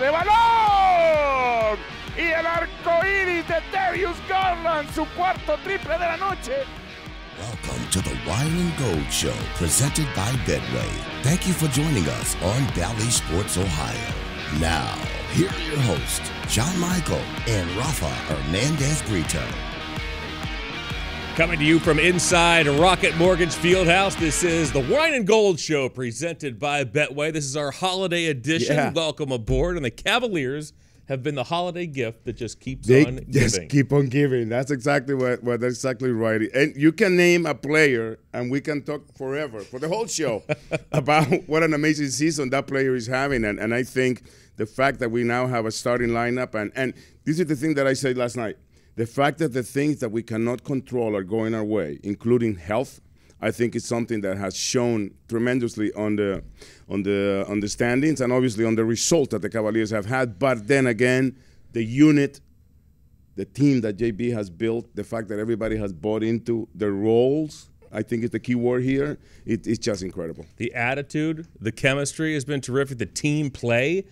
de balón. Y el arco iris de Darius Garland, su cuarto triple de la noche. Welcome to the Wine and Gold Show, presented by Betway. Thank you for joining us on Bally Sports Ohio. Now, here are your hosts, John Michael and Rafa Hernandez Brito. Coming to you from inside Rocket Mortgage Fieldhouse, this is the Wine and Gold Show presented by Betway. This is our holiday edition. Yeah. Welcome aboard. And the Cavaliers have been the holiday gift that just keeps They on just giving. keep on giving. That's exactly what, what that's exactly right. And you can name a player, and we can talk forever for the whole show about what an amazing season that player is having. And and I think the fact that we now have a starting lineup, and and this is the thing that I said last night. The fact that the things that we cannot control are going our way, including health, I think is something that has shown tremendously on the on the on the standings and obviously on the result that the Cavaliers have had. But then again, the unit, the team that JB has built, the fact that everybody has bought into their roles, I think is the key word here. It, it's just incredible. the attitude, the chemistry has been terrific. The team play,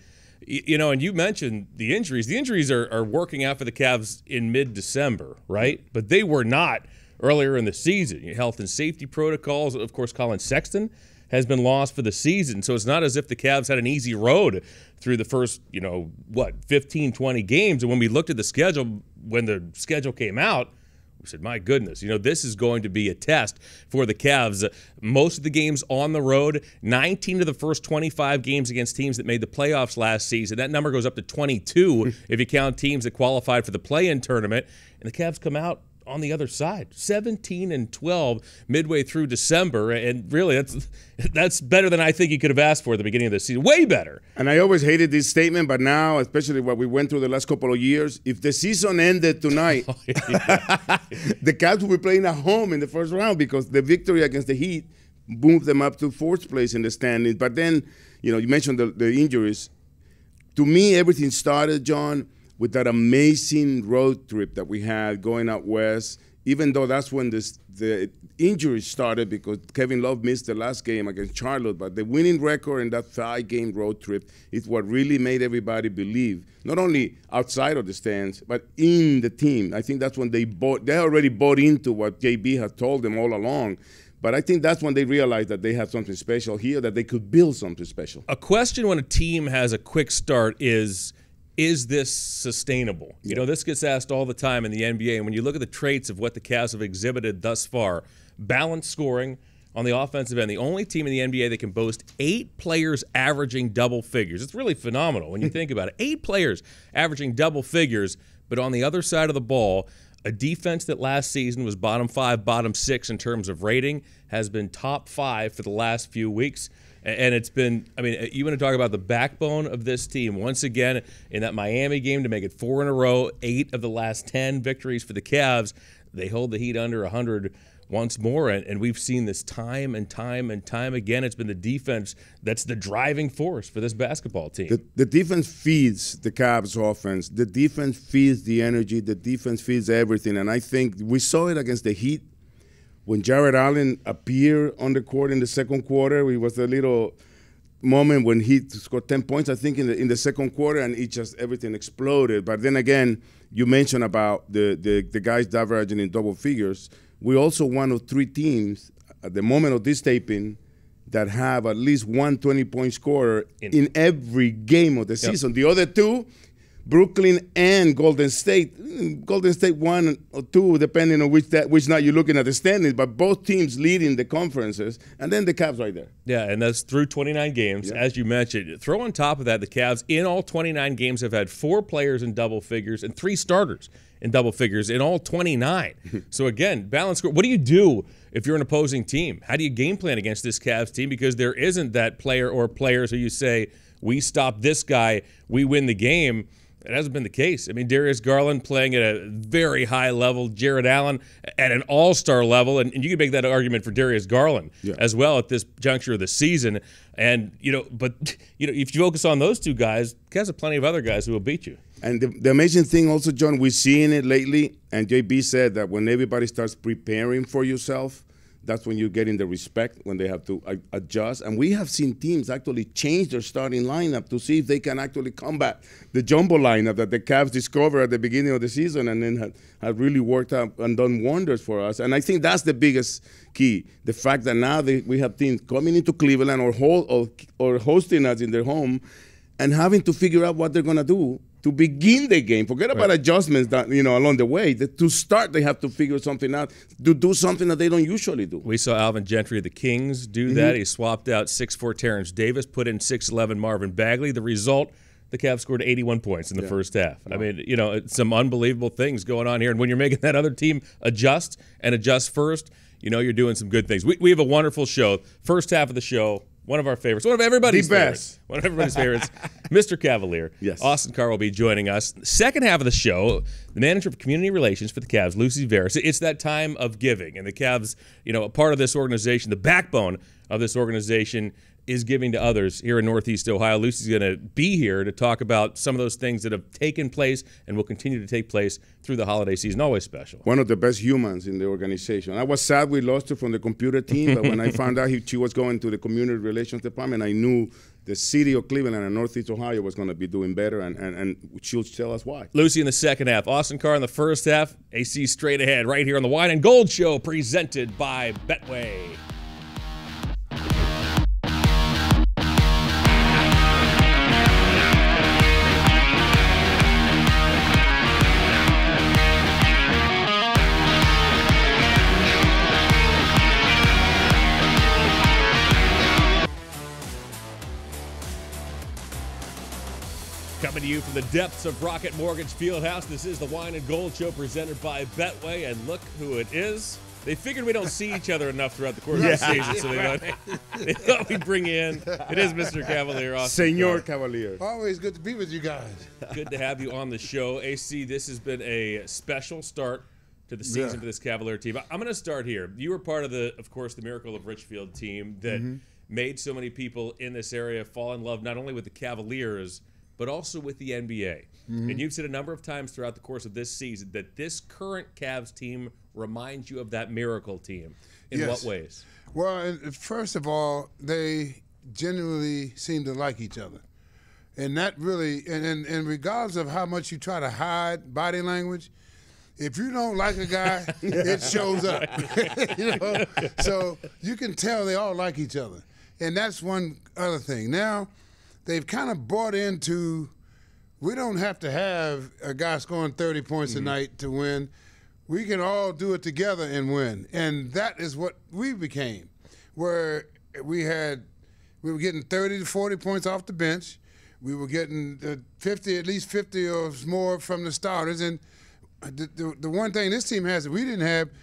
you know, and you mentioned the injuries. The injuries are, are working out for the Cavs in mid December, right? But they were not earlier in the season. Health and safety protocols. Of course, Collin Sexton has been lost for the season. So it's not as if the Cavs had an easy road through the first, you know, what, 15, 20 games. And when we looked at the schedule, when the schedule came out, we said, my goodness, you know, this is going to be a test for the Cavs. Most of the games on the road, 19 of the first 25 games against teams that made the playoffs last season. That number goes up to 22 if you count teams that qualified for the play in tournament. And the Cavs come out on the other side 17 and 12 midway through December. And really, that's, that's better than I think you could have asked for at the beginning of the season. Way better. And I always hated this statement, but now, especially what we went through the last couple of years, if the season ended tonight, oh, the Cavs will be playing at home in the first round because the victory against the Heat moved them up to fourth place in the standings. But then, you know, you mentioned the, the injuries. To me, everything started, John, with that amazing road trip that we had going out west. Even though that's when this, the injuries started because Kevin Love missed the last game against Charlotte, but the winning record in that five-game road trip is what really made everybody believe, not only outside of the stands, but in the team. I think that's when they bought. They already bought into what JB had told them all along. But I think that's when they realized that they had something special here, that they could build something special. a question when a team has a quick start is is this sustainable? You know, this gets asked all the time in the NBA. And when you look at the traits of what the Cavs have exhibited thus far, balanced scoring on the offensive end, the only team in the NBA that can boast eight players averaging double figures. It's really phenomenal when you think about it. Eight players averaging double figures, but on the other side of the ball, a defense that last season was bottom five, bottom six in terms of rating has been top five for the last few weeks. And it's been, I mean, you want to talk about the backbone of this team. Once again, in that Miami game to make it four in a row, eight of the last 10 victories for the Cavs. They hold the Heat under 100 once more. And, and we've seen this time and time and time again. It's been the defense that's the driving force for this basketball team. The, the defense feeds the Cavs offense. The defense feeds the energy. The defense feeds everything. And I think we saw it against the Heat when Jarrett Allen appeared on the court in the second quarter. It was a little moment when he scored 10 points, I think, in the in the second quarter, and it just everything exploded. But then again, you mentioned about the the, the guys diverging in double figures. We also one of three teams at the moment of this taping that have at least one 20 point scorer In- in, every game of the season. The other two, Brooklyn and Golden State. Mm, Golden State one or two, depending on which that which night you're looking at the standings, but both teams leading the conferences, and then the Cavs right there. Yeah, and that's through 29 games, as you mentioned. Throw on top of that, the Cavs in all 29 games have had four players in double figures and three starters in double figures in all 29. so again, balance score. What do you do if you're an opposing team? How do you game plan against this Cavs team? Because there isn't that player or players who you say, we stop this guy, we win the game. It hasn't been the case. I mean, Darius Garland playing at a very high level, Jarrett Allen at an all star level. And, and you can make that argument for Darius Garland as well at this juncture of the season. And, you know, but, you know, if you focus on those two guys, Cavs have plenty of other guys who will beat you. And the, the amazing thing also, John, we're seeing it lately, and JB said that when everybody starts preparing for yourself, That's when you're getting the respect when they have to uh, adjust. And we have seen teams actually change their starting lineup to see if they can actually combat the jumbo lineup that the Cavs discovered at the beginning of the season and then have, really worked out and done wonders for us. And I think that's the biggest key the fact that now they, we have teams coming into Cleveland or, or, or hosting us in their home and having to figure out what they're going to do to begin the game. Forget about right. adjustments that you know along the way. The, to start, they have to figure something out to do something that they don't usually do. We saw Alvin Gentry of the Kings do mm-hmm. that. He swapped out six four Terrence Davis, put in six eleven Marvin Bagley. The result. The Cavs scored 81 points in the yeah. first half. Wow. I mean, you know, some unbelievable things going on here. And when you're making that other team adjust and adjust first, you know you're doing some good things. We, we have a wonderful show. First half of the show, one of our favorites, one of everybody's the favorites, best. one of everybody's favorites, Mr. Cavalier. Yes. Austin Carr will be joining us. Second half of the show, the manager of community relations for the Cavs, Lucy Veras. It's that time of giving, and the Cavs, you know, a part of this organization, the backbone of this organization is giving to others here in Northeast Ohio. Lucy's going to be here to talk about some of those things that have taken place and will continue to take place through the holiday season. Always special. One of the best humans in the organization. I was sad we lost her from the computer team, but when I found out he, she was going to the community relations department, I knew the city of Cleveland and Northeast Ohio was going to be doing better, and, and, and she'll tell us why. Lucy in the second half, Austin Carr in the first half, AC straight ahead right here on the Wine and Gold Show, presented by Betway. From the depths of Rocket Mortgage Fieldhouse, this is the Wine and Gold Show presented by Betway, and look who it is. They figured we don't see each other enough throughout the course yeah. of the season, so they thought, they thought we'd bring in. It is Mr. Cavalier. Austin Senor Cavalier. Always good to be with you guys. Good to have you on the show. AC, this has been a special start to the season yeah. for this Cavalier team. I'm going to start here. You were part of the, of course, the Miracle of Richfield team that mm-hmm. made so many people in this area fall in love not only with the Cavaliers – but also with the NBA. Mm-hmm. And you've said a number of times throughout the course of this season that this current Cavs team reminds you of that miracle team. In yes. what ways? Well, first of all, they genuinely seem to like each other. And that really, and, and, and regardless of how much you try to hide body language, if you don't like a guy, it shows up. you know, so you can tell they all like each other, and that's one other thing. Now, they've kind of bought into we don't have to have a guy scoring 30 points mm-hmm. a night to win. We can all do it together and win. And that is what we became, where we had we were getting 30 to 40 points off the bench. We were getting 50, at least 50 or more from the starters. And the, the, the one thing this team has that we didn't have –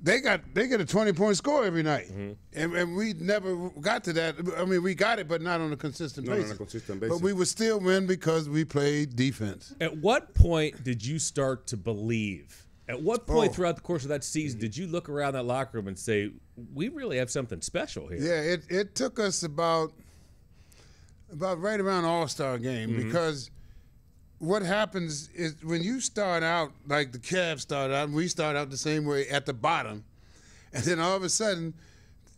they got they get a 20 point score every night. Mm-hmm. and, and, we never got to that. I mean we got it but not on a consistent not basis on a consistent basis but we would still win because we played defense. At what point did you start to believe? At what point oh. throughout the course of that season did you look around that locker room and say we really have something special here yeah it, it took us about about right around all-star game mm-hmm. because what happens is when you start out like the Cavs started out, and we start out the same way at the bottom, and then all of a sudden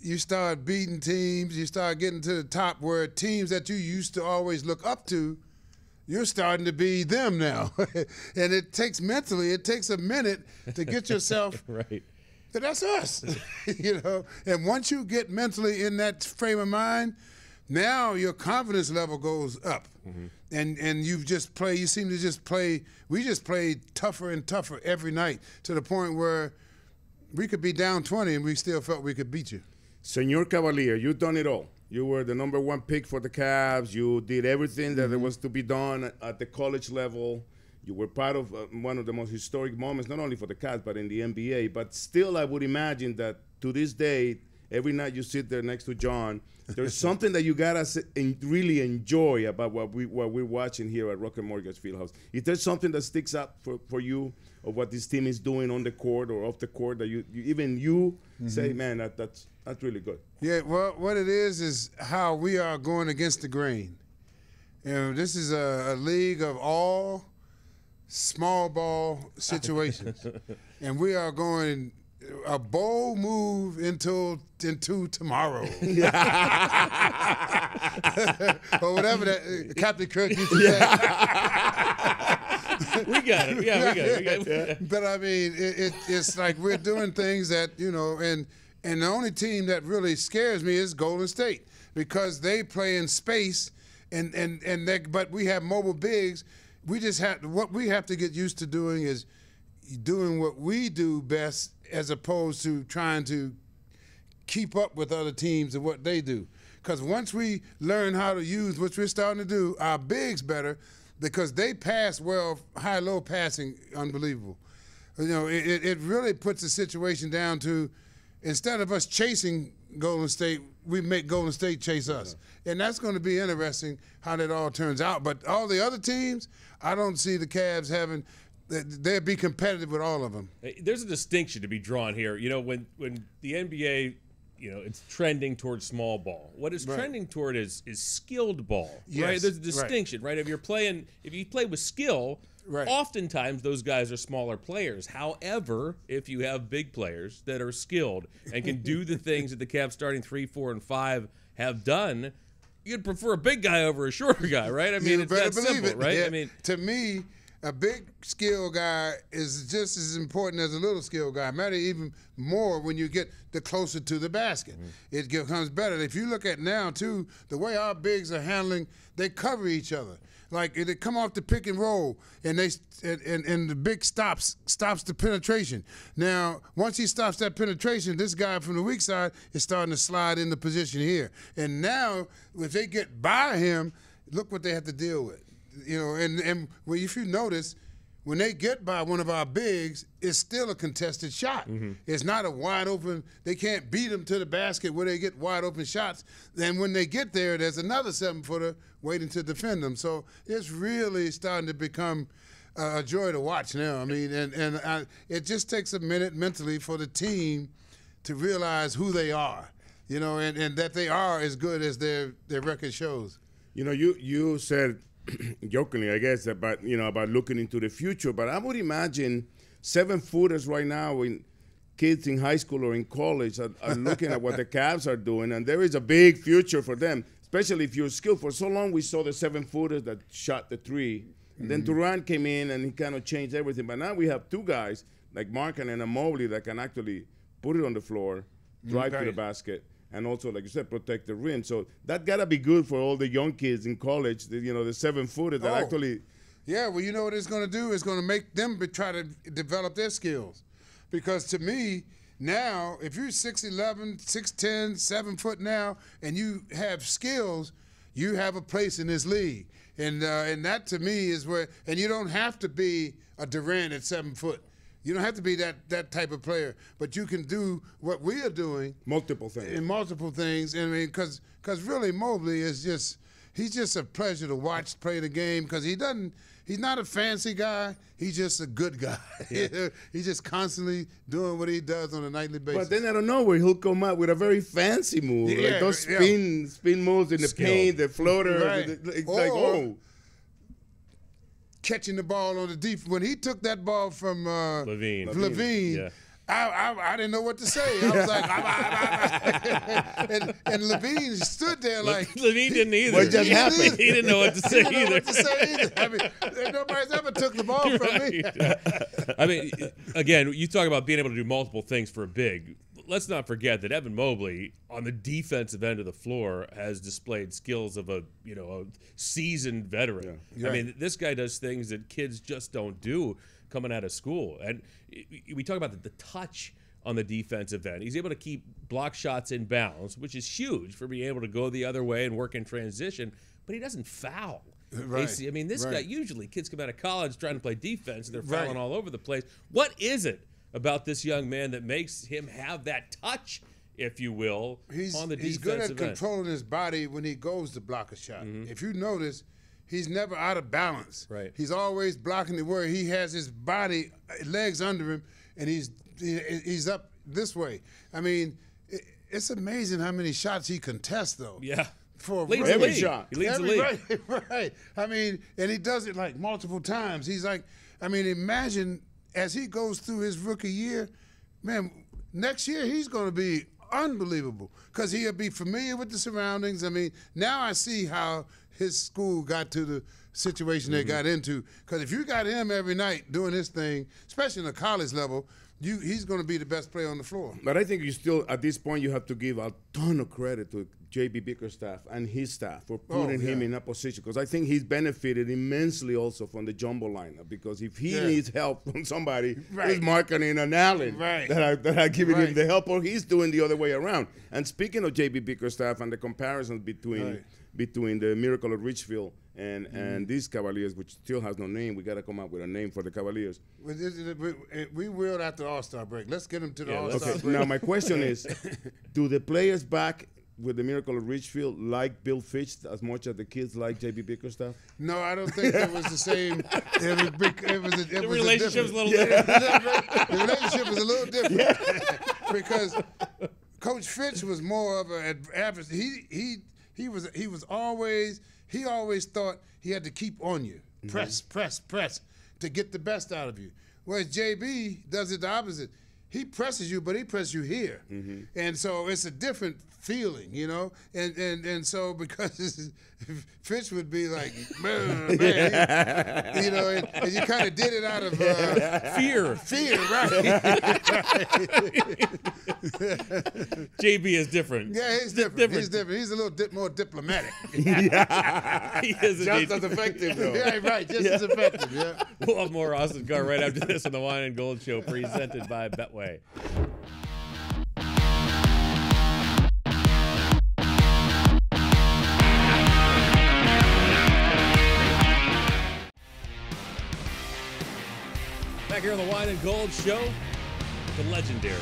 you start beating teams, you start getting to the top where teams that you used to always look up to, you're starting to be them now. and it takes mentally, it takes a minute to get yourself right. That's us, you know. And once you get mentally in that frame of mind, now your confidence level goes up. Mm-hmm and and you've just played. You seem to just play. We just played tougher and tougher every night to the point where we could be down 20 and we still felt we could beat you. Senor Cavalier, you've done it all. You were the number one pick for the Cavs. You did everything that mm-hmm. there was to be done at the college level. You were part of uh, one of the most historic moments, not only for the Cavs, but in the NBA. But still, I would imagine that to this day, every night you sit there next to John, there's something that you gotta really enjoy about what we what we're watching here at Rock Rocket Mortgage Fieldhouse. Is there something that sticks out for, for you of what this team is doing on the court or off the court that you, you even you mm-hmm. say, man, that, that's that's really good. Yeah, well, what it is is how we are going against the grain. You know, this is a, a league of all small ball situations, and we are going a bold move until into tomorrow, or whatever that uh, Captain Kirk used to say. we got it. Yeah, we got it. We got it. But I mean, it, it, it's like we're doing things that you know, and and the only team that really scares me is Golden State because they play in space, and and and they, but we have mobile bigs. We just have what we have to get used to doing is doing what we do best as opposed to trying to keep up with other teams and what they do. Because once we learn how to use, what we're starting to do, our bigs better, because they pass well, high low passing, unbelievable. You know, it, it really puts the situation down to instead of us chasing Golden State, we make Golden State chase us. And that's going to be interesting how that all turns out. But all the other teams, I don't see the Cavs having. They'd be competitive with all of them. There's a distinction to be drawn here. You know, when when the NBA, you know, it's trending towards small ball. What it's Right. trending toward is is skilled ball. right? Yes, There's a distinction, right? If you're playing, if you play with skill, Right. oftentimes those guys are smaller players. However, if you have big players that are skilled and can do the things that the Cavs starting three, four, and five have done. You'd prefer a big guy over a shorter guy, right? I mean, you it's that simple, it. right? Yeah. I mean, to me, a big skill guy is just as important as a little skill guy. Matter even more when you get the closer to the basket. Mm-hmm. It becomes better. If you look at now too, the way our bigs are handling, they cover each other. Like they come off the pick and roll, and they and, and, and the big stops stops the penetration. Now, once he stops that penetration, this guy from the weak side is starting to slide into position here. And now, if they get by him, look what they have to deal with you know, and and well, if you notice, when they get by one of our bigs, it's still a contested shot. It's not a wide open. They can't beat them to the basket where they get wide open shots. Then when they get there, there's another seven footer waiting to defend them. So it's really starting to become uh, a joy to watch now. I mean, and and I, it just takes a minute mentally for the team to realize who they are. You know, and, and that they are as good as their their record shows. You know, you you said jokingly, I guess, about you know about looking into the future, but I would imagine seven footers right now when kids in high school or in college are, are looking at what the Cavs are doing, and there is a big future for them, especially if you're skilled. For so long, we saw the seven footers that shot the three, and then mm-hmm. Durant came in and he kind of changed everything. But now we have two guys like Markkanen and a Mobley that can actually put it on the floor, drive to the basket and also, like you said, protect the rim. So that gotta be good for all the young kids in college. The, you know, the seven footer that Oh. actually. Yeah, well, you know what it's going to do? It's going to make them be, try to develop their skills. Because to me, now, if you're 6'11, 6'10, 7 foot now, and you have skills, you have a place in this league. And, uh, and that to me is where, and you don't have to be a Durant at 7 foot. You don't have to be that, that type of player, but you can do what we are doing Multiple things. in multiple things. I mean, because because really Mobley is just he's just a pleasure to watch play the game because he doesn't he's not a fancy guy. He's just a good guy. he's just constantly doing what he does on a nightly basis. But then out of nowhere, he'll come out with a very fancy move, Yeah, like those yeah. spin spin moves in the Skill. paint, the floater. Right. It's like, Or- oh, oh. Catching the ball on the deep when he took that ball from uh, LaVine. LaVine. Yeah. I, I, I didn't know what to say. I was like, I, I, I, and, and LaVine stood there like, LaVine didn't either. What just he, happened? He didn't know what to say I didn't know either. what to say either. I mean, nobody's ever took the ball from me. I mean, again, you talk about being able to do multiple things for a big. Let's not forget that Evan Mobley, on the defensive end of the floor, has displayed skills of a you know a seasoned veteran. I Right. mean, this guy does things that kids just don't do coming out of school. And we- talk about the, the touch on the defensive end. He's able to keep block shots in bounds, which is huge for being able to go the other way and work in transition. But he doesn't foul. Uh, right. AC I mean, this guy usually kids come out of college trying to play defense and they're Right. fouling all over the place. What is it about this young man that makes him have that touch, if you will, He's, on the he's good at defensive end? controlling his body when he goes to block a shot. Mm-hmm. If you notice, he's never out of balance. Right. He's always blocking the where he has his body, uh, legs under him, and he's he's up this way. I mean, it's amazing how many shots he contests, though. Yeah. For a Leads Every league. shot. He leads Every- the league. Right, right. I mean, and he does it like multiple times. He's like, I mean, imagine as he goes through his rookie year, man, next year he's going to be unbelievable because he'll be familiar with the surroundings. I mean, now I see how his school got to the situation they mm-hmm. got into. Because if you got him every night doing his thing, especially in the college level, you he's going to be the best player on the floor. But I think you still, at this point, you have to give a ton of credit to JB Bickerstaff and his staff for Oh, putting him in that position because I think he's benefited immensely also from the jumbo lineup because if he Yeah. needs help from somebody, Right. it's Markkanen and Allen Right. that are, that are giving him the help or he's doing the other way around. And speaking of JB Bickerstaff and the comparisons between Right. between the Miracle of Richfield and, Mm-hmm. and these Cavaliers, which still has no name, we got to come up with a name for the Cavaliers. We- We, we will after All Star break. Let's get him to the Yeah, All Star Okay, break. now my question is, do the players back with the Miracle of Richfield like Bill Fitch as much as the kids like JB Bickerstaff? No, I don't think it was the same. It was, big- it was, a, it The was relationship's a little different. the relationship was a little different because Coach Fitch was more of an average. He he he was he was always he always thought he had to keep on you, mm-hmm. press, press, press, to get the best out of you. Whereas JB does it the opposite. He presses you, but he presses you here, mm-hmm. and so it's a different feeling, you know. And and and so because Fitch would be like, man, man," you know, and, and you kind of did it out of. Uh, Fear. Fear, right? JB is different. Yeah, he's different. different. He's different. He's a little dip more diplomatic. yeah. He is. Just as effective, though. yeah, right. Just as effective. Yeah. We'll have more Austin Carr right after this on the Wine and Gold Show, presented by Betway. Back here on the Wine and Gold Show, the legendary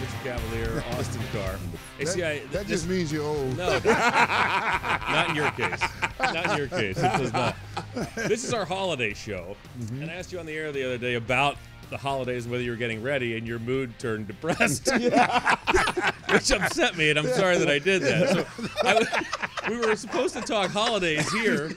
Richard Cavalier, Austin Carr. Hey, see, I- That, that this- just means you're old. no, not in your case. Not in your case. It does not. This is our holiday show, Mm-hmm. and I asked you on the air the other day about the holidays and whether you were getting ready, and your mood turned depressed, which upset me, and I'm sorry that I did that. So I we were supposed to talk holidays here,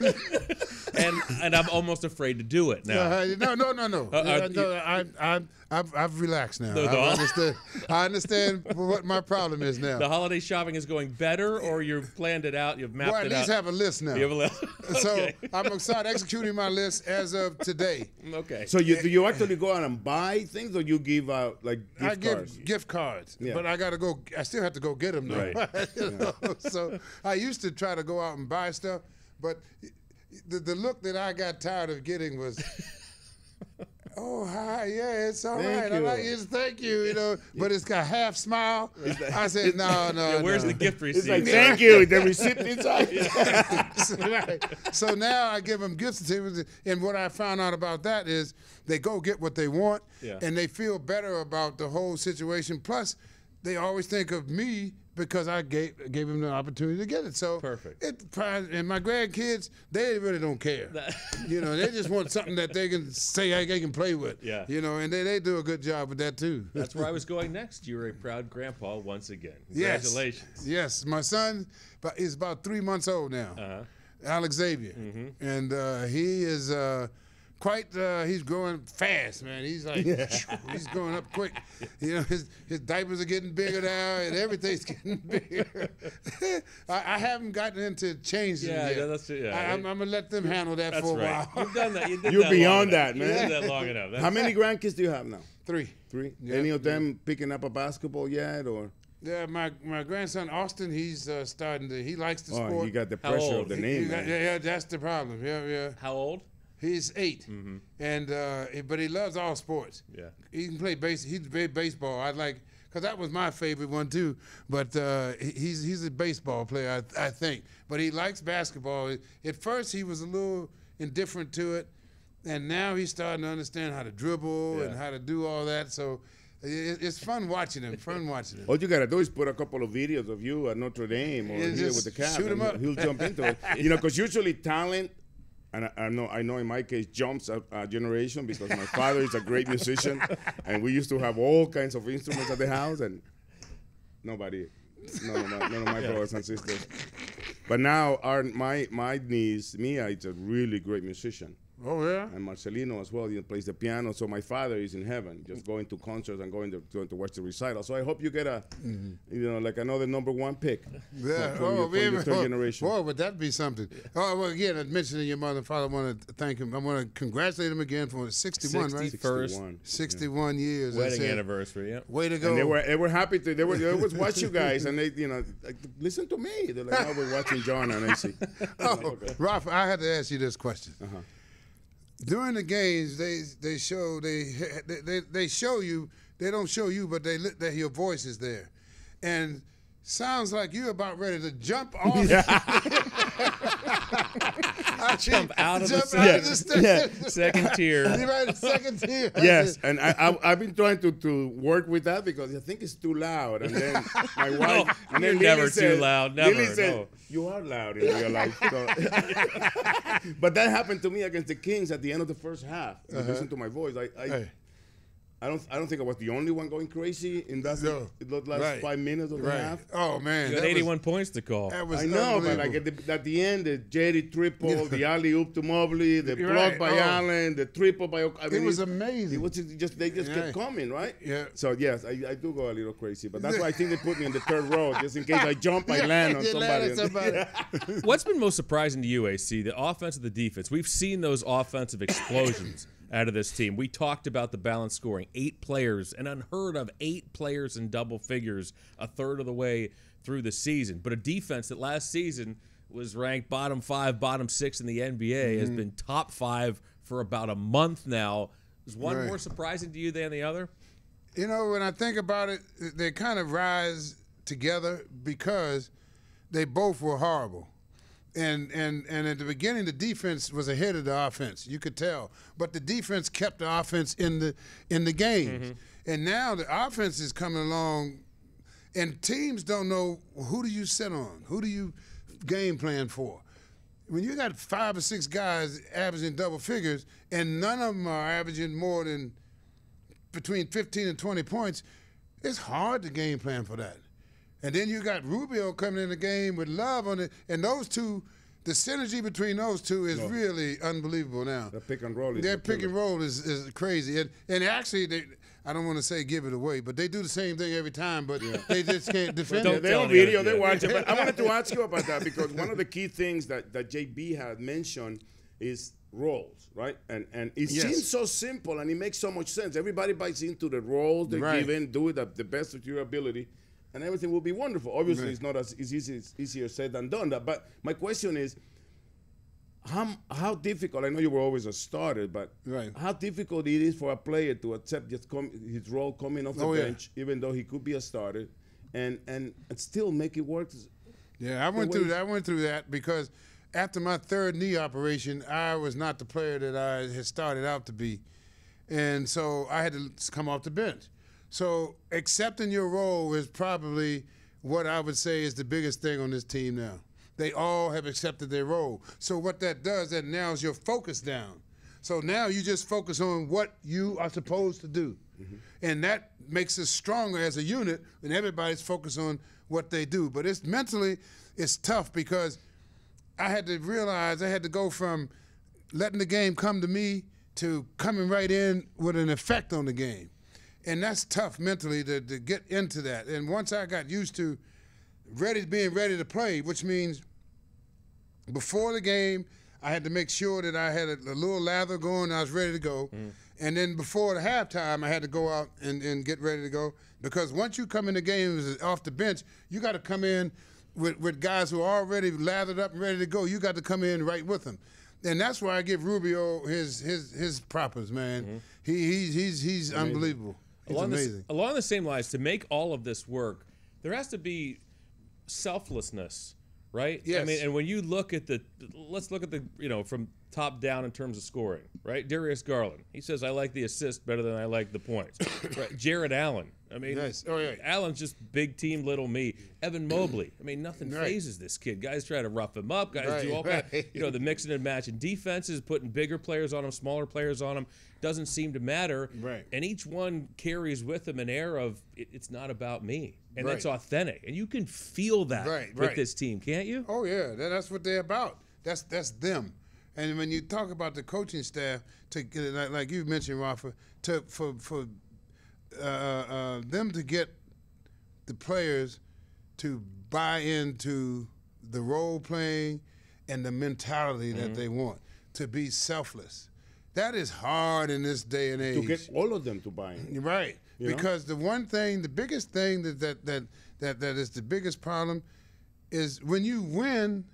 and and I'm almost afraid to do it now. Uh, no, no, no, no. Uh, uh, Uh, no I, I, I've, I've relaxed now. The- the- I understand. I understand what my problem is now. The holiday shopping is going better, or you've planned it out, you've mapped well, at it least out. have a list now. you have a list. So. I'm gonna start executing my list as of today. okay. So you, do you actually go out and buy things, or you give out like gift I give cards? gift cards, Yeah. but I got to go. I still have to go get them though. Right. You know? So I used to try to go out and buy stuff, but the, the look that I got tired of getting was. Oh hi, yeah, it's all Thank right. I you. like it. Thank you. You know, but it's got half smile. I said, no, no. Yeah, where's no. the gift receipt? It's like thank you. The right. So now I give them gift certificates, and what I found out about that is they go get what they want, Yeah. and they feel better about the whole situation. Plus, they always think of me because I gave gave them the opportunity to get it. So Perfect. It and my grandkids, they really don't care. you know, they just want something that they can say they can play with. Yeah. You know, and they, they do a good job with that too. That's where I was going next. You're a proud grandpa once again. Yes. Congratulations. Yes, my son but is about three months old now, Uh-huh. Alex Xavier, and uh, he is uh, quite. Uh, he's growing fast, man. He's like he's growing up quick. You know, his his diapers are getting bigger now, and everything's getting bigger. I, I haven't gotten into changing Yeah, yet. yeah, that's it, yeah. I, am gonna let them handle that That's for a right. while. You've done that. You did You're that beyond that, enough. You man. did that long enough. That's- How many grandkids do you have now? Three. Three. Yeah. Any of them picking up a basketball yet, or Yeah, my my grandson Austin, he's uh, starting to. He likes the oh, sport. you got the pressure of the He- name? got- man. yeah, yeah, that's the problem. Yeah, yeah. How old? He's 8 and uh, but he loves all sports. Yeah. he can play base. He's very baseball. I like because that was my favorite one too. But uh, he's he's a baseball player, I, I think. But he likes basketball. At first, he was a little indifferent to it, and now he's starting to understand how to dribble and how to do all that. So. it- It's fun watching him. Fun watching him. All you gotta do is put a couple of videos of you at Notre Dame or Yeah, here with the Cavs. shoot and up. He'll jump into it. You know, because usually talent, and I, I know, I know in my case, jumps a, a generation because my father is a great musician, and we used to have all kinds of instruments at the house, and nobody, none of my, none of my brothers and sisters. But now, our my my niece Mia is a really great musician. Oh yeah. and Marcelino as well. He plays the piano. So my father is in heaven, just going to concerts and going to, going to watch the recital. So I hope you get a, you know, like another number one pick. Yeah. from, from oh, your, from your third Oh, generation. Boy, would that be something? Oh, well, again, I mentioned your mother and father. I want to thank him. I want to congratulate him again for 61, right? 61st 61 years. I wedding said, anniversary. Yeah. Way to go. And they were they were happy to they were they always watch you guys and they you know like, listen to me they're like oh we're watching John and AC. oh, Ralph, I had to ask you this question. Uh-huh. During the games, they they show they, they they show you. They don't show you, but they that your voice is there, and sounds like you're about ready to jump off. I Jump out of the jump out of the second- stage. Second tier. You're right, second tier. Yes, and I, I I've been trying to, to work with that because I think it's too loud. And then my wife, and then you're never Lily too said- loud, Lily never, said, no. "You are loud in real life." So- but that happened to me against the Kings at the end of the first half. You uh-huh. Listen to my voice. I I, Hey. I don't I don't think I was the only one going crazy in that No. in the last Right. five minutes of the Right. half. Oh man, You had that was- 81 points to call. That was I know, but like at the, at the end, the Jerry triple, the alley oop to Mobley, the You're block right. by Oh. Allen, the triple by. I mean, was amazing. It was just they just Yeah. kept coming, right? Yeah. So yes, I, I do go a little crazy, but that's why I think they put me in the third row just in case I jump, I land on somebody. land on somebody. What's been most surprising to you, AC? The offense or the defense? We've seen those offensive explosions out of this team. We talked about the balance scoring. Eight players, an unheard of eight players in double figures, a third of the way through the season. But a defense that last season was ranked bottom five, bottom six in the NBA Mm-hmm. has been top five for about a month now. Is one Right. more surprising to you than the other? You know, when I think about it, they kind of rise together because they both were horrible. And and and at the beginning, the defense was ahead of the offense. You could tell, but the defense kept the offense in the in the games. Mm-hmm. And now the offense is coming along, and teams don't know who do you sit on, who do you game plan for. When you got five or six guys averaging double figures, and none of them are averaging more than between 15 and 20 points, it's hard to game plan for that. And then you got Rubio coming in the game with love on it, and those two, the synergy between those two is really unbelievable now. The pick and roll is Their the pick and roll is, is crazy, and and actually they. I don't want to say give it away, but they do the same thing every time, but they just can't defend Don't it. They tell on the other video, they kid. watch it. But I wanted to ask you about that because one of the key things that, that JB had mentioned is roles, right? And and it Yes. seems so simple and it makes so much sense. Everybody buys into the roles they're Right. given, do it at the best of your ability, and everything will be wonderful. Obviously, Right. it's not as it's easy, it's easier said than done. That, but my question is, how how difficult? I know you were always a starter, but Right. how difficult it is for a player to accept just com- his role coming off the Oh, yeah. bench, even though he could be a starter, and and, and still make it work. Yeah, I went through that. I went through that because after my third knee operation, I was not the player that I had started out to be, and so I had to come off the bench. So accepting your role is probably what I would say is the biggest thing on this team now. They all have accepted their role. So what that does, that narrows your focus down. So now you just focus on what you are supposed to do. Mm-hmm. And that makes us stronger as a unit and everybody's focused on what they do. But it's mentally it's tough because I had to realize I had to go from letting the game come to me to coming right in with an effect on the game. And that's tough mentally to, to get into that. And once I got used to ready being ready to play, which means before the game, I had to make sure that I had a, a little lather going. I was ready to go. Mm. And then before the halftime, I had to go out and, and get ready to go. Because once you come in the game off the bench, you got to come in with, with guys who are already lathered up and ready to go. You got to come in right with them. And that's why I give Rubio his his his propers, man. Mm-hmm. He he's he's he's unbelievable. Along. The, along the same lines, to make all of this work, there has to be selflessness, right? I mean, and when you look at the, let's look at the, you know, from top down in terms of scoring, right? Darius Garland, he says, I like the assist better than I like the points. right? Jarrett Allen, I mean, Yes. Oh, yeah. Allen's just big team, little me. Evan Mobley, I mean, nothing Right. phases this kid. Guys try to rough him up. Guys do Right, all kind right. you know, the mixing and matching defenses, putting bigger players on him, smaller players on him. Doesn't seem to matter. Right. And each one carries with them an air of it, it's not about me, and Right. that's authentic. And you can feel that Right, with right. this team, can't you? Oh yeah, that, that's what they're about. That's that's them, And when you talk about the coaching staff, to like, like you mentioned, Rafa, to for for uh, uh, them to get the players to buy into the role playing and the mentality that they want to be selfless. That is hard in this day and age. To get all of them to buy in. Right. You know? because the one thing, the biggest thing that, that that that that is the biggest problem is when you win,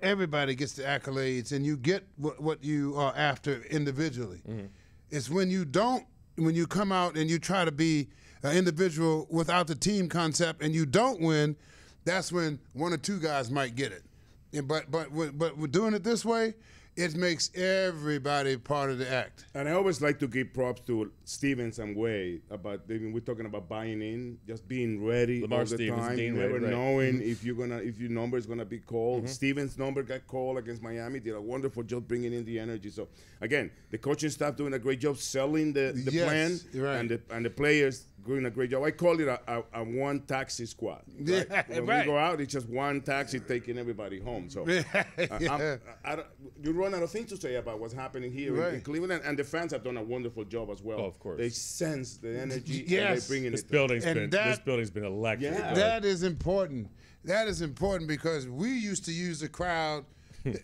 everybody gets the accolades and you get what, what you are after individually. Mm-hmm. It's when you don't, when you come out and you try to be an individual without the team concept and you don't win, that's when one or two guys might get it. And but but but we're doing it this way. It makes everybody part of the act. And I always like to give props to Stevens and Wade about. I mean, we're talking about buying in, just being ready Lamar all the Stevens, time, Dean never Wade, right. knowing mm-hmm. if you're gonna if your number is gonna be called. Mm-hmm. Stevens' number got called against Miami. Did a wonderful job bringing in the energy. So again, the coaching staff doing a great job selling the, the Yes, plan, right. and the and the players doing a great job. I call it a, a, a one taxi squad. Right? Yeah, when right. we go out, it's just one taxi taking everybody home. So uh, I- I'm- I, I you run out of things to say about what's happening here in- in, Cleveland, and the fans have done a wonderful job as well. Oh, of course. they sense the energy. Yes. and they bring in This it. building's And been that- this building's been electric. Yeah. That is important. That is important because we used to use the crowd.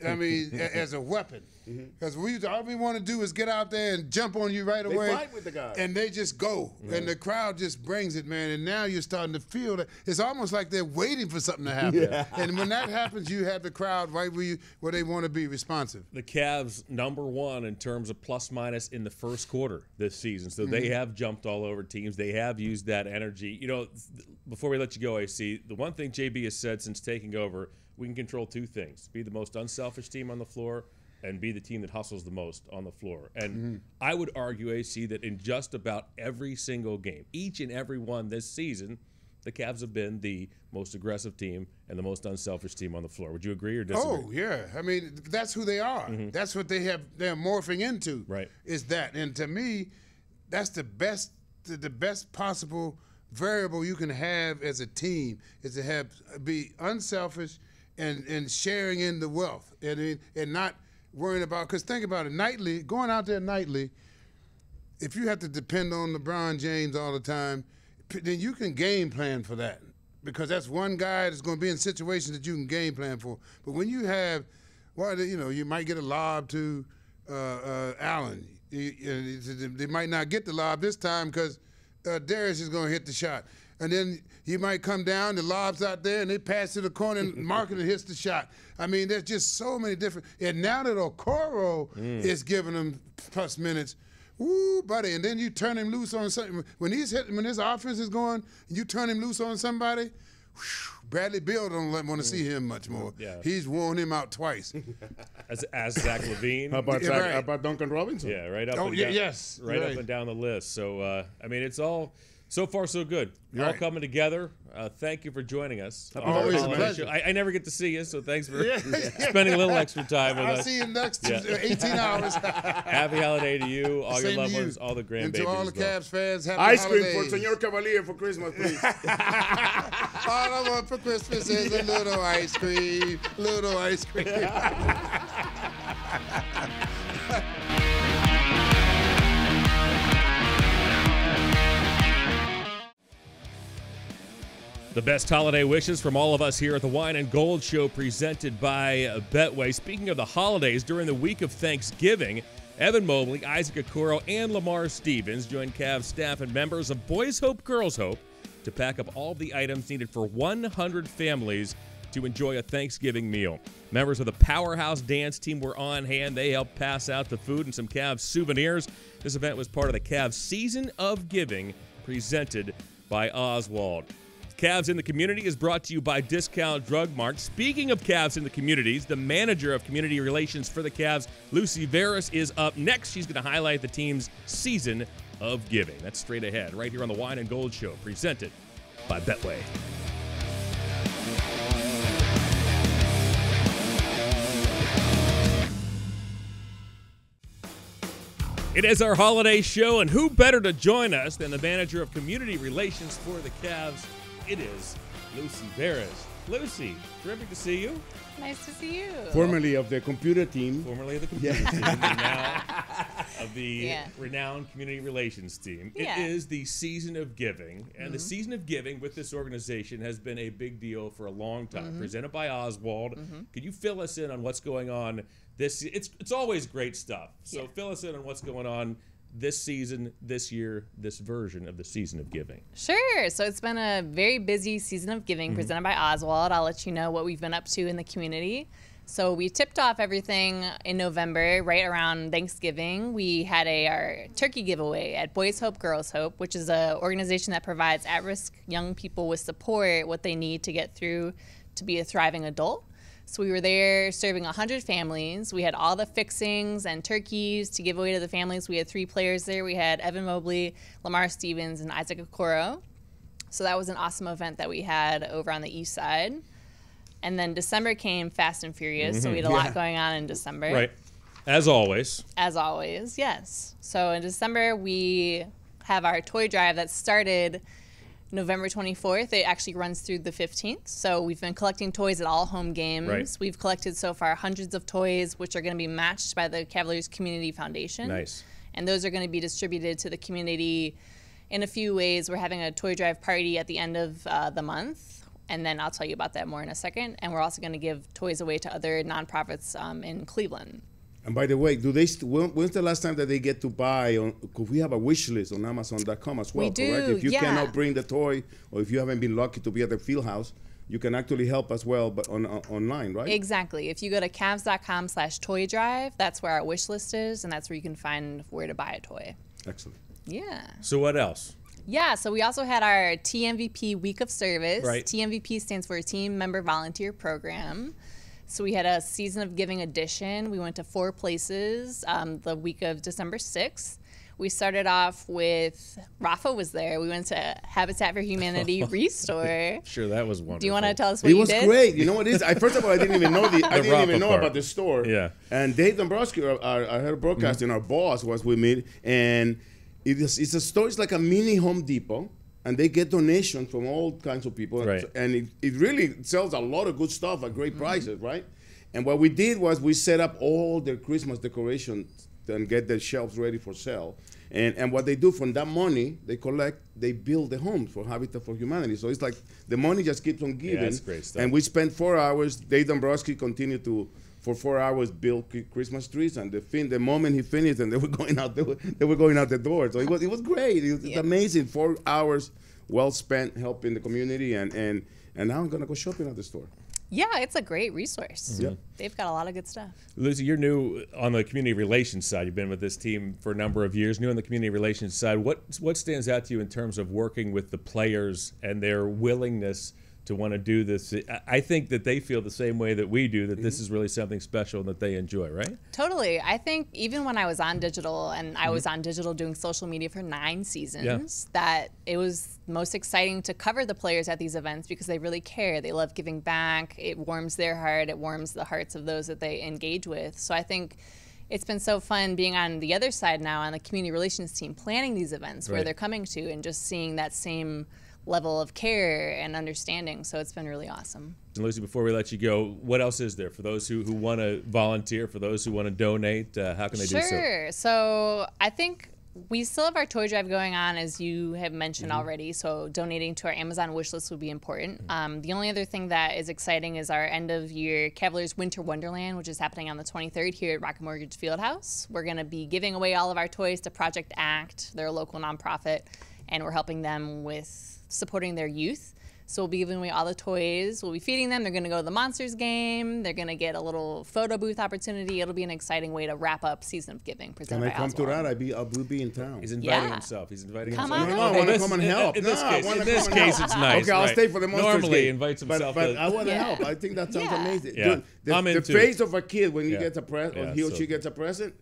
I mean, as a weapon, because we all we want to do is get out there and jump on you right They away. fight with the guys. and they just go, and the crowd just brings it, man. And now you're starting to feel that it's almost like they're waiting for something to happen. And when that happens, you have the crowd right where you where they want to be responsive. the Cavs number one in terms of plus minus in the first quarter this season. So Mm-hmm. they have jumped all over teams. They have used that energy. You know, th- before we let you go, AC, the one thing JB has said since taking over, we can control two things: be the most unselfish team on the floor. And be the team that hustles the most on the floor. And Mm-hmm. I would argue, AC, that in just about every single game, each and every one this season, the Cavs have been the most aggressive team and the most unselfish team on the floor. Would you agree or disagree? Oh yeah, I mean that's who they are. That's what they have. They're morphing into. Right. Is that? And to me, that's the best. The, the best possible variable you can have as a team is to have be unselfish and and sharing in the wealth and and not worrying about. Because think about it, nightly going out there nightly. If you have to depend on LeBron James all the time, then you can game plan for that because that's one guy that's going to be in situations that you can game plan for. But when you have, well, you know, you might get a lob to uh, uh, Allen. You- you- They might not get the lob this time because uh, Darius is going to hit the shot. And then he might come down, the lob's out there, and they pass to the corner, and Markkanen hits the shot. I mean, there's just so many different. And now that Okoro is giving them plus minutes, Woo, buddy, and then you turn him loose on something. When he's hitting, when his offense is going, and you turn him loose on somebody, whew, Bradley Beal don't want to see him much more. Yeah. He's worn him out twice. As, as Zach LaVine. How about Zach- right. how about Duncan Robinson? Yeah, right up. Oh, and yeah, down, yes, right, right. up and down the list. So uh, I mean, it's all so far so good. You're all Right. coming together. Uh, thank you for joining us. Always a holiday pleasure. I, I never get to see you, so thanks for Yeah. spending a little extra time with I'll us. see you next Yeah. 18 hours. Happy holiday to you, all Same your to loved you. ones, all the grandbabies. And to all the as well. Cavs fans, happy Ice cream for. Senor Cavalier for Christmas, please. All I want for Christmas is a little ice cream, little ice cream. The best holiday wishes from all of us here at the Wine and Gold Show, presented by Betway. Speaking of the holidays, during the week of Thanksgiving, Evan Mobley, Isaac Okoro, and Lamar Stevens joined Cavs staff and members of Boys Hope, Girls Hope to pack up all the items needed for 100 families to enjoy a Thanksgiving meal. Members of the Powerhouse Dance Team were on hand. They helped pass out the food and some Cavs souvenirs. This event was part of the Cavs Season of Giving, presented by Oswald. Cavs in the Community is brought to you by Discount Drug Mart. Speaking of Cavs in the communities, the manager of community relations for the Cavs, Lucy Veras, is up next. She's going to highlight the team's season of giving. That's straight ahead, right here on the Wine and Gold Show, presented by Betway. It is our holiday show, and who better to join us than the manager of community relations for the Cavs? It is Lucy Veras. Lucy, terrific to see you. Nice to see you. Formerly of the computer team. Formerly of the computer team, and now of the Yeah. renowned community relations team. Yeah. It is the season of giving, and Mm-hmm. the season of giving with this organization has been a big deal for a long time. Mm-hmm. Presented by Oswald. Could you fill us in on what's going on this? It's it's always great stuff. So Yeah. fill us in on what's going on this season, this year, this version of the season of giving. Sure. So it's been a very busy season of giving Mm-hmm. presented by Oswald. I'll let you know what we've been up to in the community. So we tipped off everything in November, right around Thanksgiving. We had a our turkey giveaway at Boys Hope Girls Hope, which is an organization that provides at-risk young people with support, what they need to get through to be a thriving adult. So we were there serving 100 families. We had all the fixings and turkeys to give away to the families. We had three players there. We had Evan Mobley, Lamar Stevens, and Isaac Okoro. So that was an awesome event that we had over on the east side. And then December came fast and furious. So we had a mm-hmm. Yeah. lot going on in December Right. As always. as always, yes. So in December, we have our toy drive that started November 24th. It actually runs through the 15th. So we've been collecting toys at all home games. Right. We've collected so far hundreds of toys, which are going to be matched by the Cavaliers Community Foundation. Nice. And those are going to be distributed to the community in a few ways. We're having a toy drive party at the end of uh, the month. And then I'll tell you about that more in a second. And we're also going to give toys away to other nonprofits um, in Cleveland. And by the way, do they? St- when, when's the last time that they get to buy? On, cause we have a wish list on Amazon.com as well. We Correct? do, If you yeah. cannot bring the toy, or if you haven't been lucky to be at the field house, you can actually help as well, but on, on online, right? Exactly. If you go to Cavs.com slash toy drive, that's where our wish list is, and that's where you can find where to buy a toy. Excellent. Yeah. So what else? Yeah, so we also had our TMVP week of service. Right. TMVP stands for Team Member Volunteer Program. So we had a season of giving edition. We went to four places um, the week of December 6th. We started off with Rafa was there. We went to Habitat for Humanity Restore. Sure, that was wonderful. Do you want to tell us what It you was great. You know what it is? I, first of all, I didn't even know the, I didn't Rafa even know part. about the store. Yeah. And Dave Dombrowski, our, our, our head of broadcasting, Mm-hmm. our boss, was with me, and it is it's a store. It's like a mini Home Depot, and they get donations from all kinds of people, Right. and it, it really sells a lot of good stuff at Mm-hmm. great prices, right? And what we did was we set up all their Christmas decorations and get their shelves ready for sale. And, and what they do from that money they collect, they build the homes for Habitat for Humanity. So it's like the money just keeps on giving. Yeah, that's great stuff. And we spent four hours. Dave Dombrowski continued to, for four hours, build Christmas trees. And the fin- the moment he finished, and they were going out, they were, they were going out the door. So it was, it was great. It was Yeah. amazing. Four hours well spent helping the community. And, and, and now I'm going to go shopping at the store. Yeah, it's a great resource. Mm-hmm. Yeah. They've got a lot of good stuff. Lucy, you're new on the community relations side. You've been with this team for a number of years. New on the community relations side. What what stands out to you in terms of working with the players and their willingness to want to do this? I- think that they feel the same way that we do. That this mm-hmm. is really something special and that they enjoy. Right? Totally. I think even when I was on digital and I mm-hmm. was on digital doing social media for nine seasons, that it was most exciting to cover the players at these events because they really care. They love giving back. It warms their heart. It warms the hearts of those that they engage with. So I think it's been so fun being on the other side now on the community relations team planning these events where they're coming to and just seeing that same level of care and understanding. So it's been really awesome. And Lucy, before we let you go, what else is there for those who, who want to volunteer, for those who want to donate? Uh, how can they do so? Sure. So I think we still have our toy drive going on, as you have mentioned Mm-hmm. already. So donating to our Amazon wish list would be important. Um, the only other thing that is exciting is our end of year Cavaliers Winter Wonderland, which is happening on the 23rd here at Rocket Mortgage Fieldhouse. We're going to be giving away all of our toys to Project ACT. They're a local nonprofit, and we're helping them with supporting their youth. So we'll be giving away all the toys. We'll be feeding them. They're going to go to the Monsters game. They're going to get a little photo booth opportunity. It'll be an exciting way to wrap up season of giving. Can I by come to Oswald. that? I be I will be in town. He's inviting Yeah. himself. He's inviting Come himself. on No, no, I want to come and help. In this No, I case, in this case, it's nice. Okay, I'll right. stay for the Monsters Normally, he game. invites himself. but to, I want to Yeah. help. I think that sounds Yeah. amazing. Yeah. Dude, the, I'm the into it. face of a kid when he Yeah. gets a present, Yeah, or he or so- she gets a present,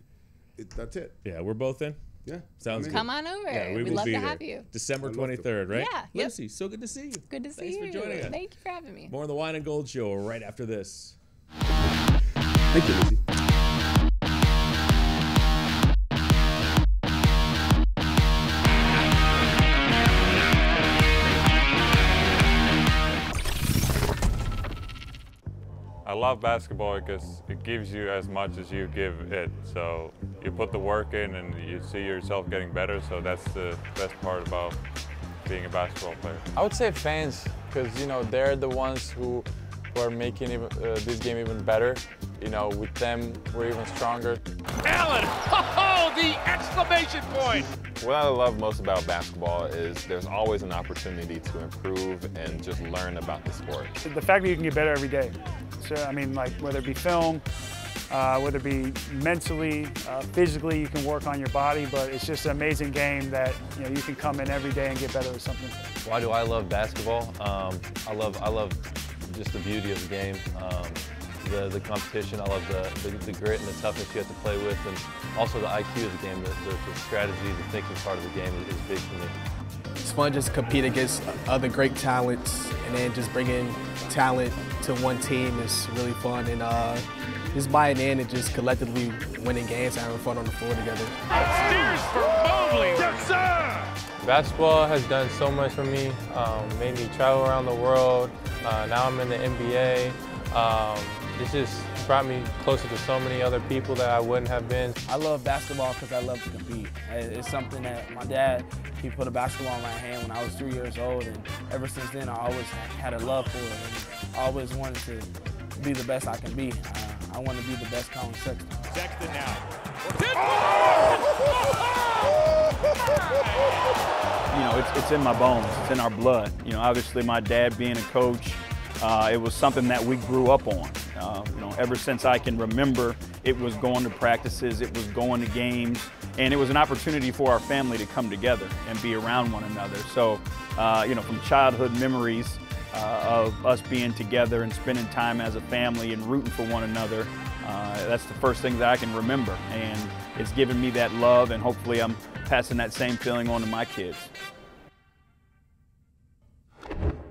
it, that's it. yeah, we're both in. Yeah. Sounds I'm good. Come on over. Yeah, we We'd will love be to there. have you. December I'd love to. 23rd, right? Yeah, yep. Lucy, so good to see you. Good to see Thanks you. for joining us. Thank you for having me. More on the Wine and Gold Show right after this. Thank you, Lucy. Love basketball because it gives you as much as you give it. So you put the work in and you see yourself getting better. So that's the best part about being a basketball player. I would say fans, because you know they're the ones who, who are making uh, this game even better. You know, with them we're even stronger. Allen, oh, the exclamation point! What I love most about basketball is there's always an opportunity to improve and just learn about the sport. The fact that you can get better every day. So, I mean, like whether it be film, uh, whether it be mentally, uh, physically, you can work on your body, but it's just an amazing game that you know you can come in every day and get better at something. Why do I love basketball? Um, I love I love just the beauty of the game. Um, the, the competition. I love the, the, the, grit and the toughness you have to play with, and also the IQ of the game, the, the, the strategy, the thinking part of the game is, is big for me. It's fun just to compete against other great talents, and then just bringing talent to one team is really fun, and uh, just buying in and just collectively winning games, and having fun on the floor together. Steers for Mobley, yes sir! Basketball has done so much for me, um, made me travel around the world. Uh, now I'm in the NBA. Um, it's just brought me closer to so many other people that I wouldn't have been. I love basketball because I love to compete. It's something that my dad, he put a basketball in my hand when I was three years old, and ever since then I always had a love for it, and I always wanted to be the best I can be. Uh, I want to be the best Collin Sexton. Sexton now. You know, it's, it's in my bones. It's in our blood. You know, obviously my dad being a coach, uh, it was something that we grew up on. Uh, you know, ever since I can remember, it was going to practices, it was going to games, and it was an opportunity for our family to come together and be around one another. So, uh, you know, from childhood memories uh, of us being together and spending time as a family and rooting for one another, uh, that's the first thing that I can remember. And it's given me that love, and hopefully I'm passing that same feeling on to my kids.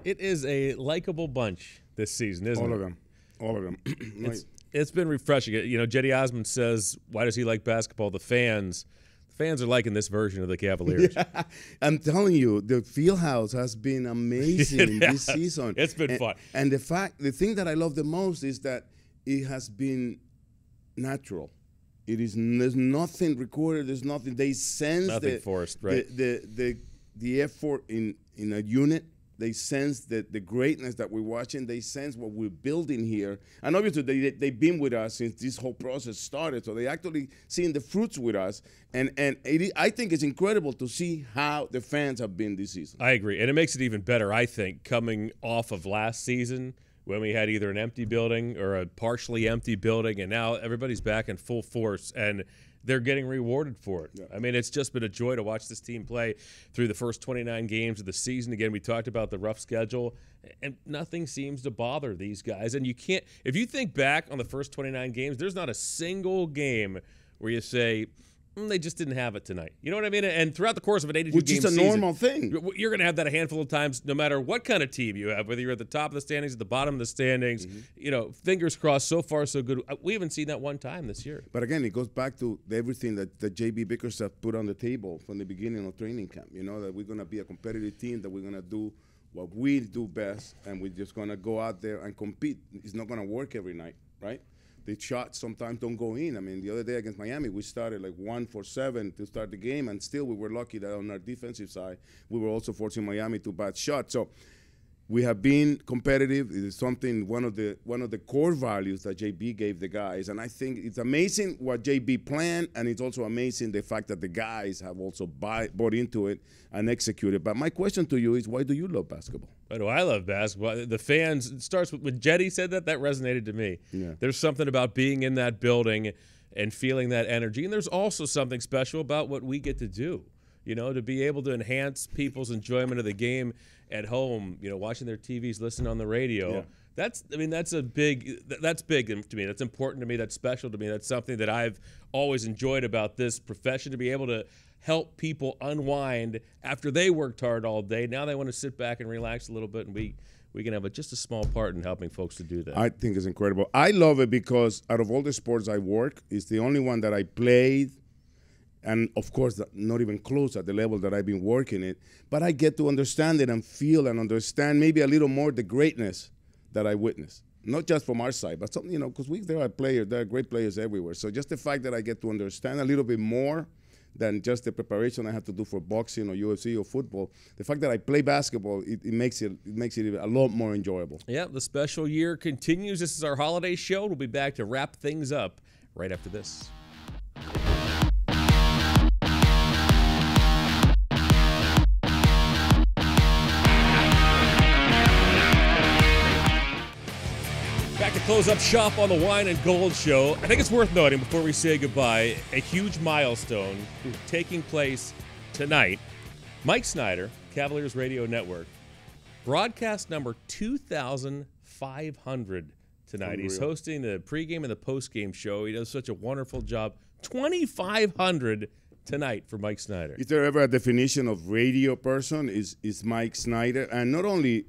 It is a likable bunch this season, isn't All it? All of them. All of them. It's, it's been refreshing. You know, Cedi Osman says, "Why does he like basketball?" The fans, the fans are liking this version of the Cavaliers. Yeah. I'm telling you, the field house has been amazing in this season. It's been and, fun. And the fact, the thing that I love the most is that it has been natural. It is there's nothing recorded. There's nothing. They sense Nothing the, forced, right. The, the the the effort in in a unit. They sense the, the greatness that we're watching. They sense what we're building here. And obviously, they, they, they've been with us since this whole process started. So they actually seeing the fruits with us. And, and it, I think it's incredible to see how the fans have been this season. I agree, and it makes it even better. I think coming off of last season when we had either an empty building or a partially empty building, and now everybody's back in full force and. They're getting rewarded for it. I mean, it's just been a joy to watch this team play through the first 29 games of the season. Again, we talked about the rough schedule, and nothing seems to bother these guys. And you can't, if you think back on the first 29 games, there's not a single game where you say, "Mm, they just didn't have it tonight. You know what I mean? And throughout the course of an 82 Which game is a season, normal thing. you're- You're going to have that a handful of times, no matter what kind of team you have, whether you're at the top of the standings, at the bottom of the standings. Mm-hmm. You know, fingers crossed. So far, so good. Uh, We haven't seen that one time this year. But again, it goes back to everything that, that JB Bickerstaff put on the table from the beginning of training camp. You know, that we're going to be a competitive team, that we're going to do what we do best, and we're just going to go out there and compete. It's not going to work every night, right? The shots sometimes don't go in. I mean, the other day against Miami, we started like one for seven to start the game, and still we were lucky that on our defensive side, we were also forcing Miami to bad shots. So we have been competitive. It is something one of the one of the core values that JB gave the guys, and I think it's amazing what JB planned, and it's also amazing the fact that the guys have also buy, bought into it and executed. But my question to you is, why do you love basketball? Why do I love basketball? The fans, it starts with when Cedi said that, that resonated to me. Yeah. There's something about being in that building and feeling that energy. And there's also something special about what we get to do, you know, to be able to enhance people's enjoyment of the game at home, you know, watching their TVs, listening on the radio. Yeah. That's, I mean, that's a big, that's big to me. That's important to me. That's special to me. That's something that I've always enjoyed about this profession to be able to help people unwind after they worked hard all day. Now they want to sit back and relax a little bit, and we we can have a, just a small part in helping folks to do that. I think it's incredible. I love it because out of all the sports I work, it's the only one that I played, and of course, not even close at the level that I've been working it. But I get to understand it and feel and understand maybe a little more the greatness that I witnessed. not just from our side, but something you know, because we there are players, there are great players everywhere. So just the fact that I get to understand a little bit more than just the preparation I have to do for boxing or UFC or football, the fact that I play basketball, it, it makes it it makes it a lot more enjoyable. Yeah, the special year continues. This is our holiday show. We'll be back to wrap things up right after this. Close up shop on the Wine and Gold Show. I think it's worth noting before we say goodbye a huge milestone taking place tonight. Mike Snyder, Cavaliers Radio Network, broadcast number 2,500 tonight. He's hosting the pregame and the postgame show. He does such a wonderful job. 2,500 tonight for Mike Snyder. Is there ever a definition of radio person? Is is Mike Snyder? And not only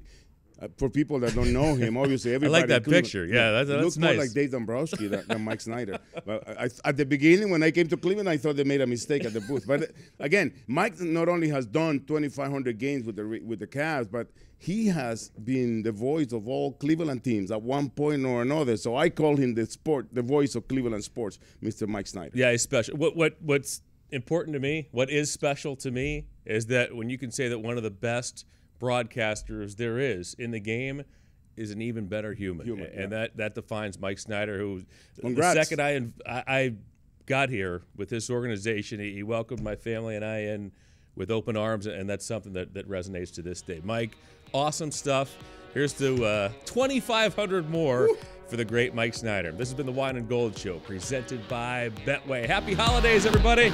uh, for people that don't know him, obviously everybody. that in Cleveland- picture. Yeah, that's- that's looks more like Dave Dombrowski than, than Mike Snyder. But I, at the beginning, when I came to Cleveland, I thought they made a mistake at the booth. But uh, again, Mike not only has done 2,500 games with the with the Cavs, but he has been the voice of all Cleveland teams at one point or another. So I call him the sport, the voice of Cleveland sports, Mr. Mike Snyder. Yeah, he's special. What what what's important to me, what is special to me, is that when you can say that one of the best broadcasters there is in the game is an even better human, Human, and that that defines Mike Snyder. Who Congrats. the second I, I I got here with this organization, he, welcomed my family and I in with open arms, and that's something that that resonates to this day. Mike, awesome stuff. Here's to uh, 2,500 more for the great Mike Snyder. This has been the Wine and Gold Show, presented by Betway. Happy holidays, everybody!